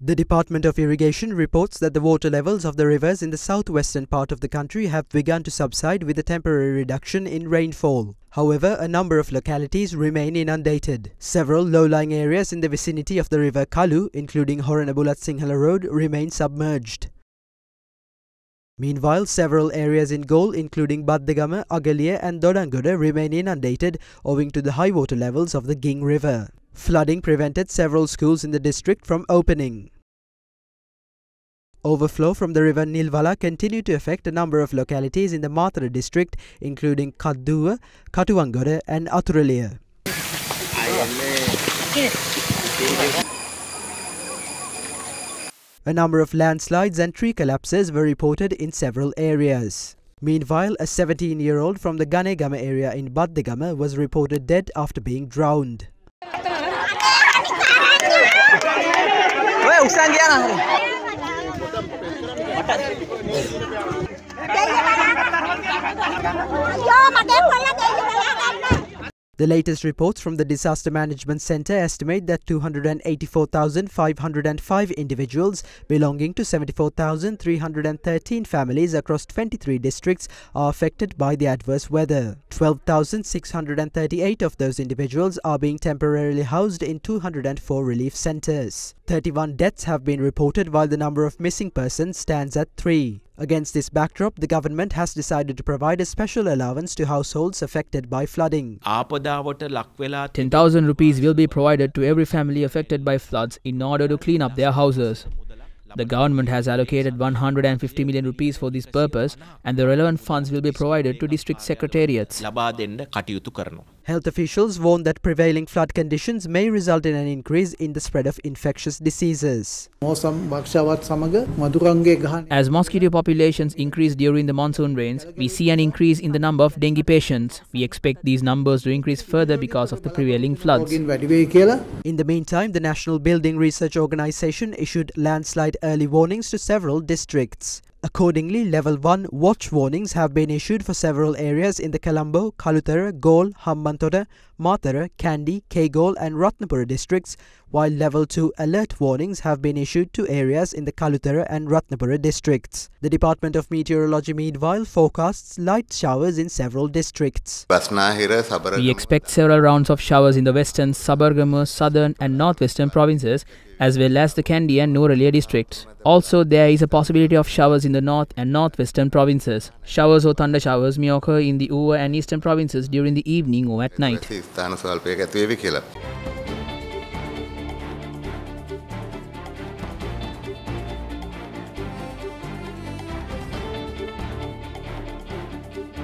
The Department of Irrigation reports that the water levels of the rivers in the southwestern part of the country have begun to subside with a temporary reduction in rainfall. However, a number of localities remain inundated. Several low-lying areas in the vicinity of the river Kalu, including Horana-Bulathsinhala Road, remain submerged. Meanwhile, several areas in Galle, including Baddegama, Agaliya and Dodangoda, remain inundated owing to the high water levels of the Gin River. Flooding prevented several schools in the district from opening. Overflow from the river Nilwala continued to affect a number of localities in the Matara district, including Kadduwa, Katuwangoda and Aturaliya. A number of landslides and tree collapses were reported in several areas. Meanwhile, a 17-year-old from the Ganegama area in Baddegama was reported dead after being drowned. The latest reports from the Disaster Management Center estimate that 284,505 individuals belonging to 74,313 families across 23 districts are affected by the adverse weather. 12,638 of those individuals are being temporarily housed in 204 relief centres. 31 deaths have been reported while the number of missing persons stands at 3. Against this backdrop, the government has decided to provide a special allowance to households affected by flooding. 10,000 rupees will be provided to every family affected by floods in order to clean up their houses. The government has allocated 150 million rupees for this purpose and the relevant funds will be provided to district secretariats. Health officials warn that prevailing flood conditions may result in an increase in the spread of infectious diseases. As mosquito populations increase during the monsoon rains, we see an increase in the number of dengue patients. We expect these numbers to increase further because of the prevailing floods. In the meantime, the National Building Research Organization issued landslide early warnings to several districts. Accordingly, level 1 watch warnings have been issued for several areas in the Colombo, Kalutara, Galle, Hambantota, Matara, Kandy, Kegalle and Ratnapura districts, while level 2 alert warnings have been issued to areas in the Kalutara and Ratnapura districts. The Department of Meteorology meanwhile forecasts light showers in several districts. We expect several rounds of showers in the western, Sabaragamuwa, southern and northwestern provinces as well as the Kandy and Nuwara Eliya districts. Also, there is a possibility of showers in the north and northwestern provinces. Showers or thunder showers may occur in the Uva and eastern provinces during the evening or at night. ස්ථාන ස්වල්පයක් ඇතිවේවි කියලා.